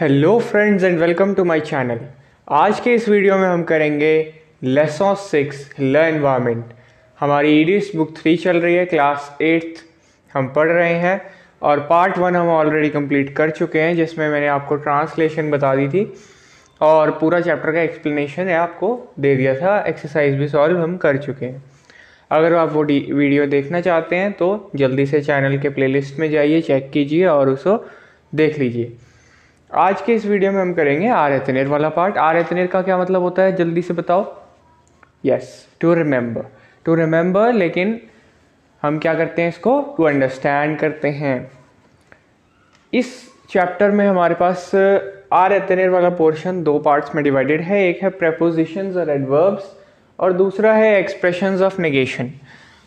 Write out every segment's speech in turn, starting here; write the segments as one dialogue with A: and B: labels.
A: Hello friends and welcome to my channel आज के इस वीडियो में हम करेंगे लेसन सिक्स ल एनवायरमेंट हमारी ईडीएस बुक थ्री चल रही है क्लास एट्थ हम पढ़ रहे हैं, और पार्ट वन हम ऑलरेडी कंप्लीट कर चुके हैं, जिसमें मैंने आपको ट्रांसलेशन बता दी थी, और पूरा चैप्टर का एक्सप्लेनेशन आपको दे दिया था एक्सरसाइज भी सॉल्व हम कर चुके हैं। अगर आप वो वीडियो देखना चाहते हैं तो जल्दी से चैनल के प्लेलिस्ट में जाइए चेक कीजिए, और उसको देख लीजिए। आज के इस वीडियो में हम करेंगे आर एतनेर वाला पार्ट। आर एतनेर का क्या मतलब होता है? जल्दी से बताओ। Yes to remember to remember लेकिन हम क्या करते हैं इसको? टू अंडरस्टैंड करते हैं। इस चैप्टर में हमारे पास आर एतनेर वाला पोर्शन दो पार्ट्स में डिवाइडेड है। एक है प्रेपोजिशंस और एडवर्ब्स और दूसरा है एक्सप्रेशंस ऑफ़ नेगेशन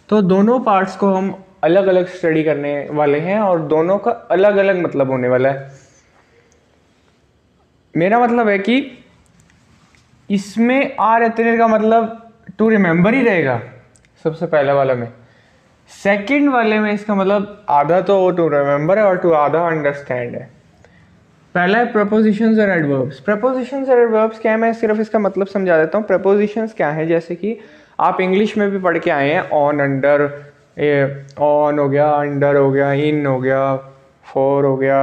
A: तो दोनों पार्ट्स को हम अलग अलग स्टडी करने वाले हैं और दोनों का अलग अलग मतलब होने वाला है। मेरा मतलब है कि इसमें आर इतने का मतलब टू रिमेंबर ही रहेगा, सबसे पहले वाले में। सेकंड वाले में इसका मतलब आधा तो टू रिमेंबर है और टू आधा अंडरस्टैंड है। पहला है प्रपोजिशंस और एडवर्ब्स प्रपोजिशंस और एडवर्ब्स क्या है? मैं सिर्फ़ इसका मतलब समझा देता हूँ। प्रपोजिशंस क्या है? जैसे कि आप इंग्लिश में भी पढ़ के आए हैं ऑन अंडर ऑन हो गया अंडर हो गया इन हो गया फोर हो गया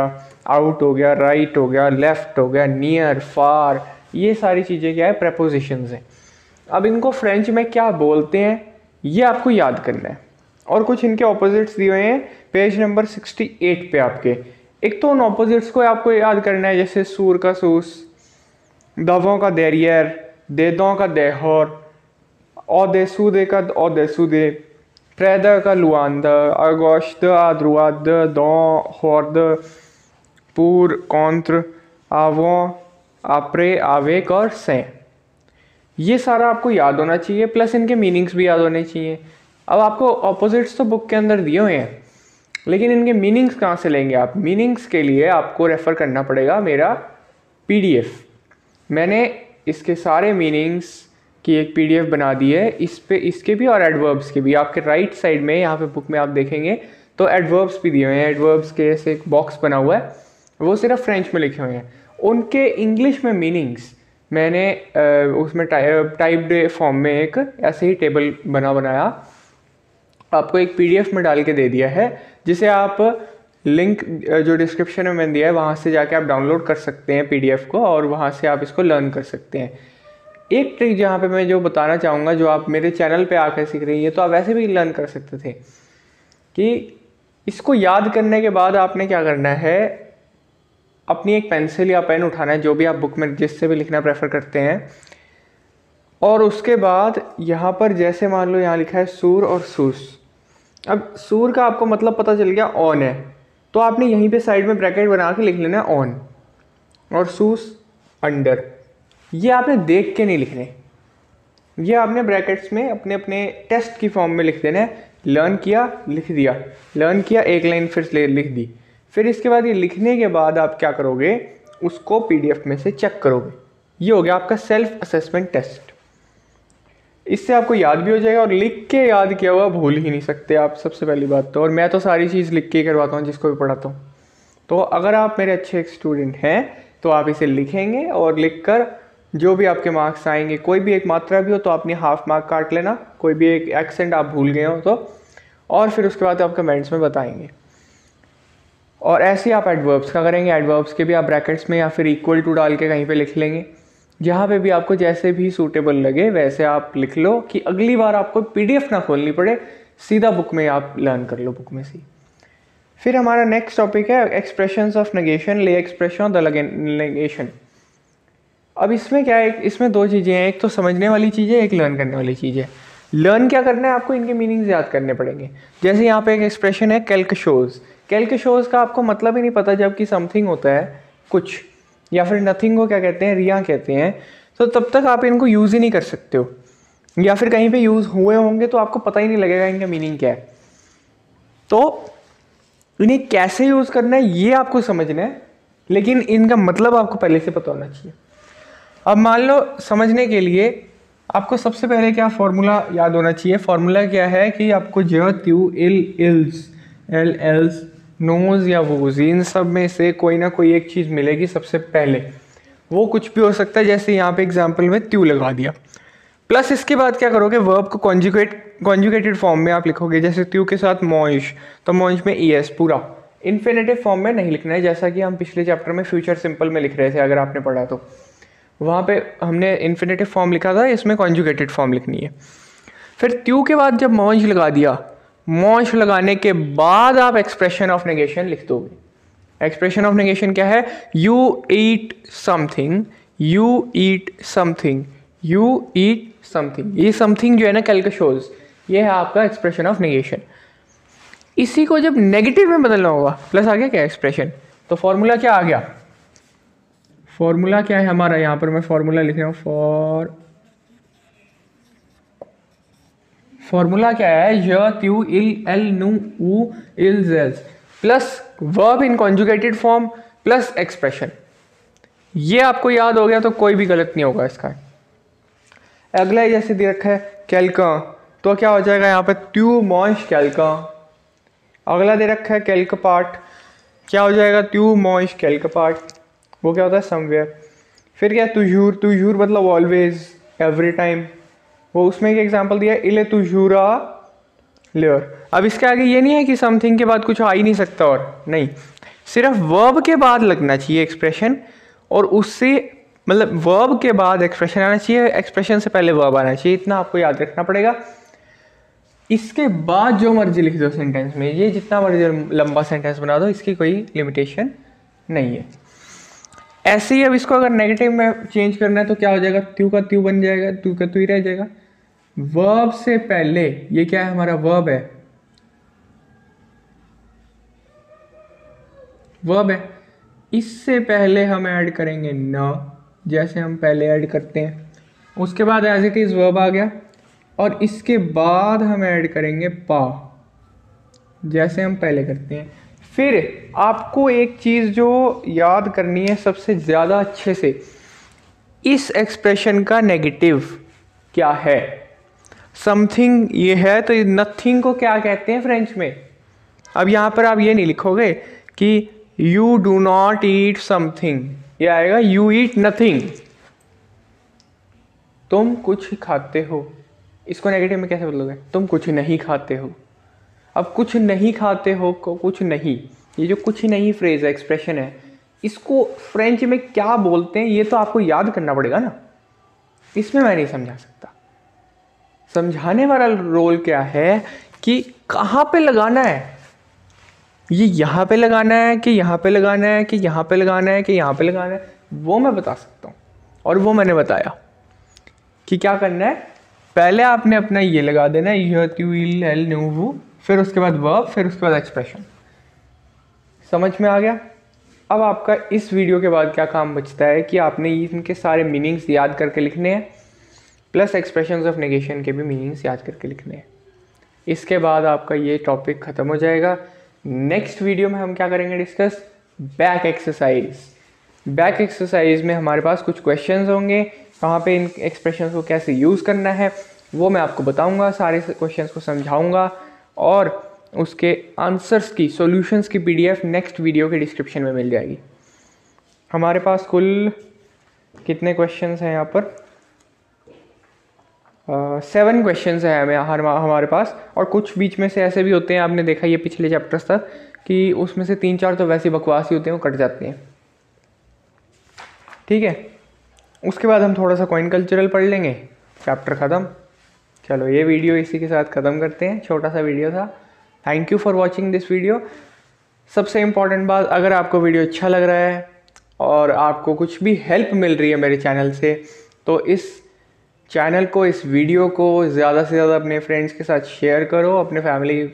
A: आउट हो गया राइट right हो गया लेफ़्ट हो गया नियर फार ये सारी चीज़ें क्या है प्रपोजिशन हैं। अब इनको फ्रेंच में क्या बोलते हैं, ये आपको याद करना है। और कुछ इनके ऑपोजिट्स दिए हुए हैं पेज नंबर 68 पे आपके। एक तो उन ऑपोजिट्स को आपको याद करना है, जैसे सूर का सूस, दवों का देरियर, देदों का देहौर, औदे सूदे का औदे सूदे, प्रेदा का लुआंद, अगोश्त आद्रुआद दो हौर्द पूर, कौंत्र, आवों, आपरे आवेक और से। ये सारा आपको याद होना चाहिए, प्लस इनके मीनिंग्स भी याद होने चाहिए। अब आपको ऑपोजिट्स तो बुक के अंदर दिए हुए हैं, लेकिन इनके मीनिंग्स कहाँ से लेंगे आप? मीनिंग्स के लिए आपको रेफ़र करना पड़ेगा मेरा पीडीएफ मैंने इसके सारे मीनिंग्स की एक पीडीएफ बना दी है, इस पे, इसके भी और एडवर्ब्स के भी। आपके राइट साइड में, यहाँ पे बुक में आप देखेंगे तो एडवर्ब्स भी दिए हुए हैं। एडवर्ब्स के ऐसे एक बॉक्स बना हुआ है। वो सिर्फ़ फ्रेंच में लिखे हुए हैं। उनके इंग्लिश में मीनिंग्स मैंने उसमें टाइप्ड फॉर्म में एक ऐसे ही टेबल बना, बनाया। आपको एक पीडीएफ में डाल के दे दिया है, जिसे आप लिंक जो डिस्क्रिप्शन में मैंने दिया है, वहाँ से जाके आप डाउनलोड कर सकते हैं पीडीएफ को, और वहाँ से आप इसको लर्न कर सकते हैं। एक ट्रिक जहाँ पे मैं जो बताना चाहूँगा, जो आप मेरे चैनल पे आकर सीख रही है तो आप वैसे भी लर्न कर सकते थे। कि इसको याद करने के बाद आपने क्या करना है अपनी एक पेंसिल या पेन उठाना है, जो भी आप बुक में जिससे भी लिखना प्रेफर करते हैं। और उसके बाद यहाँ पर जैसे मान लो यहाँ लिखा है सूर और सूस अब सूर का आपको मतलब पता चल गया ऑन है। तो आपने यहीं पे साइड में ब्रैकेट बना के लिख लेना ऑन। और सूस अंडर। ये आपने देख के नहीं लिखने। ये आपने ब्रैकेट्स में अपने अपने टेस्ट की फॉर्म में लिख देना है। लर्न किया, लिख दिया। लर्न किया, एक लाइन फिर लिख दी। फिर इसके बाद ये लिखने के बाद आप क्या करोगे? उसको पीडीएफ में से चेक करोगे। ये हो गया आपका सेल्फ असेसमेंट टेस्ट इससे आपको याद भी हो जाएगा और लिख के याद किया हुआ भूल ही नहीं सकते आप, सबसे पहली बात तो। और मैं तो सारी चीज़ लिख के ही करवाता हूँ, जिसको भी पढ़ाता हूँ। तो अगर आप मेरे अच्छे स्टूडेंट हैं तो आप इसे लिखेंगे और लिख कर जो भी आपके मार्क्स आएँगे, कोई भी एक मात्रा भी हो तो आपने हाफ़ मार्क काट लेना। कोई भी एक एक्सेंट आप भूल गए हो तो। और फिर उसके बाद आप कमेंट्स में बताएँगे। और ऐसे ही आप एडवर्ब्स का करेंगे एडवर्ब्स के भी आप ब्रैकेट्स में या फिर इक्वल टू डाल के कहीं पे लिख लेंगे। जहाँ पे भी आपको जैसे भी सूटेबल लगे, वैसे आप लिख लो कि अगली बार आपको पीडीएफ ना खोलनी पड़े, सीधा बुक में आप लर्न कर लो बुक में से। फिर हमारा नेक्स्ट टॉपिक है एक्सप्रेशन ऑफ़ नगेशन ले एक्सप्रेशन द नेगेशन अब इसमें क्या है, इसमें दो चीज़ें हैं, एक तो समझने वाली चीज़ है एक लर्न करने वाली चीज़। है लर्न क्या करना है, आपको इनके मीनिंग्स याद करने पड़ेंगे। जैसे यहाँ पे एक एक्सप्रेशन है कैल्क शोज़ कैल्क शोज़ का आपको मतलब ही नहीं पता जबकि समथिंग होता है कुछ या फिर नथिंग को क्या कहते हैं रिया कहते हैं तो तब तक आप इनको यूज़ ही नहीं कर सकते हो या फिर कहीं पे यूज़ हुए होंगे तो आपको पता ही नहीं लगेगा इनका मीनिंग क्या है तो इन्हें कैसे यूज़ करना है ये आपको समझना है लेकिन इनका मतलब आपको पहले से पता होना चाहिए अब मान लो समझने के लिए आपको सबसे पहले क्या फॉर्मूला याद होना चाहिए फॉर्मूला क्या है कि आपको ज त्यू इल इल्स एल एल्स नोज़ या वोज इन सब में से कोई ना कोई एक चीज़ मिलेगी सबसे पहले। वो कुछ भी हो सकता है, जैसे यहाँ पे एग्ज़ाम्पल में त्यू लगा दिया। प्लस इसके बाद क्या करोगे वर्ब को कॉन्जुकेट कॉन्जुकेटेड फॉर्म में आप लिखोगे, जैसे त्यू के साथ मॉइश तो मॉइश में ई एस पूरा। इन्फिनेटिव फॉर्म में नहीं लिखना है, जैसा कि हम पिछले चैप्टर में फ्यूचर सिंपल में लिख रहे थे, अगर आपने पढ़ा तो। वहाँ पे हमने इन्फिनेटिव फॉर्म लिखा था, इसमें कॉन्जुकेटेड फॉर्म लिखनी है। फिर त्यू के बाद जब मॉइश लगा दिया मॉइश लगाने के बाद आप एक्सप्रेशन ऑफ़ नेगेशन लिख दोगे। एक्सप्रेशन ऑफ़ नेगेशन क्या है? You eat something you eat something you eat something ये समथिंग जो है ना, कैल शोज़ ये है आपका एक्सप्रेशन ऑफ़ नेगेशन इसी को जब नेगेटिव में बदलना होगा प्लस आ गया क्या एक्सप्रेशन तो फॉर्मूला क्या आ गया? फॉर्मूला क्या है हमारा? यहाँ पर मैं फॉर्मूला लिख रहा हूँ फॉर फॉर्मूला क्या है? य त्यू इल, एल, नू, उ, इल gels plus verb in conjugated form plus expression ये आपको याद हो गया तो कोई भी गलत नहीं होगा इसका। अगला जैसे दे रखा है, कैलका। तो क्या हो जाएगा यहाँ पे? ट्यू मॉइश कैलका। अगला दे रखा है, कैल्क पार्ट। क्या हो जाएगा? ट्यू मॉइश कैल्क पार्ट। वो क्या होता है? समवेयर फिर क्या तुझूर। तुझूर मतलब ऑलवेज एवरी टाइम वो उसमें एक एग्ज़ाम्पल दिया इले तुझूरा लेयर. अब इसके आगे ये नहीं है कि समथिंग के बाद कुछ आ ही नहीं सकता और, नहीं। सिर्फ़ वर्ब के बाद लगना चाहिए एक्सप्रेशन और उससे मतलब वर्ब के बाद एक्सप्रेशन आना चाहिए एक्सप्रेशन से पहले वर्ब आना चाहिए, इतना आपको याद रखना पड़ेगा। इसके बाद जो मर्ज़ी लिख दो सेंटेंस में, ये जितना मर्ज़ी लंबा सेंटेंस बना दो, इसकी कोई लिमिटेशन नहीं है। ऐसे ही अब इसको अगर नेगेटिव में चेंज करना है तो क्या हो जाएगा? त्यू का त्यू बन जाएगा त्यू का त्यू ही रह जाएगा। वर्ब से पहले, ये क्या है हमारा वर्ब है? वर्ब है। इससे पहले हम ऐड करेंगे न, जैसे हम पहले ऐड करते हैं। उसके बाद एज इट इज़ वर्ब आ गया। और इसके बाद हम ऐड करेंगे पा जैसे हम पहले करते हैं। फिर आपको एक चीज़ जो याद करनी है सबसे ज़्यादा अच्छे से, इस एक्सप्रेशन का नेगेटिव क्या है? समथिंग ये है तो नथिंग को क्या कहते हैं फ्रेंच में? अब यहाँ पर आप ये नहीं लिखोगे कि you do not eat something ये आएगा यू ईट नथिंग तुम कुछ खाते हो। इसको नेगेटिव में कैसे बदलोगे? तुम कुछ नहीं खाते हो। अब कुछ नहीं खाते हो कुछ नहीं। ये जो कुछ नहीं फ्रेज है एक्सप्रेशन है, इसको फ्रेंच में क्या बोलते हैं, ये तो आपको याद करना पड़ेगा ना। इसमें मैं नहीं समझा सकता। समझाने वाला रोल क्या है कि कहाँ पे लगाना है? ये यहाँ पे लगाना है कि यहाँ पे लगाना है कि यहाँ पे लगाना है कि यहाँ पे लगाना है? वो मैं बता सकता हूँ। और वो मैंने बताया कि क्या करना है? पहले आपने अपना ये लगा देना है एल न्यू फिर उसके बाद वर्ब फिर उसके बाद एक्सप्रेशन समझ में आ गया? अब आपका इस वीडियो के बाद क्या काम बचता है कि आपने इनके सारे मीनिंग्स याद करके लिखने हैं प्लस एक्सप्रेशन ऑफ़ नेगेशन के भी मीनिंग्स याद करके लिखने हैं. इसके बाद आपका ये टॉपिक ख़त्म हो जाएगा. नेक्स्ट वीडियो में हम क्या करेंगे discuss back exercise back exercise में हमारे पास कुछ क्वेश्चंस होंगे. कहाँ पे इन एक्सप्रेशन को कैसे यूज़ करना है, वो मैं आपको बताऊँगा, सारे क्वेश्चंस को समझाऊँगा. और उसके आंसर्स की सॉल्यूशंस की पीडीएफ नेक्स्ट वीडियो के डिस्क्रिप्शन में मिल जाएगी। हमारे पास कुल कितने क्वेश्चंस हैं यहाँ पर? सेवन uh, क्वेश्चंस हैं हमें हर हमारे पास। और कुछ बीच में से ऐसे भी होते हैं आपने देखा ये पिछले चैप्टर्स तक कि उसमें से तीन चार तो वैसे बकवास ही होते हैं वो कट जाते हैं। ठीक है? उसके बाद हम थोड़ा सा कॉइन कल्चरल पढ़ लेंगे। चैप्टर ख़त्म। चलो, ये वीडियो इसी के साथ ख़त्म करते हैं। छोटा सा वीडियो था। Thank you for watching this video सबसे इंपॉर्टेंट बात, अगर आपको वीडियो अच्छा लग रहा है और आपको कुछ भी हेल्प मिल रही है मेरे चैनल से तो इस चैनल को, इस वीडियो को ज़्यादा से ज़्यादा अपने फ्रेंड्स के साथ शेयर करो, अपने फैमिली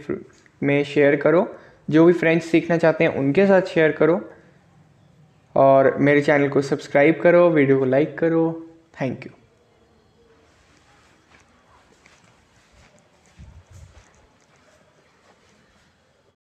A: में शेयर करो। जो भी फ्रेंड्स सीखना चाहते हैं, उनके साथ शेयर करो। और मेरे चैनल को सब्सक्राइब करो वीडियो को लाइक करो। Thank you